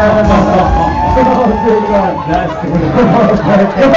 Oh, Oh, good God. That's the If